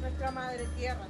Nuestra madre tierra.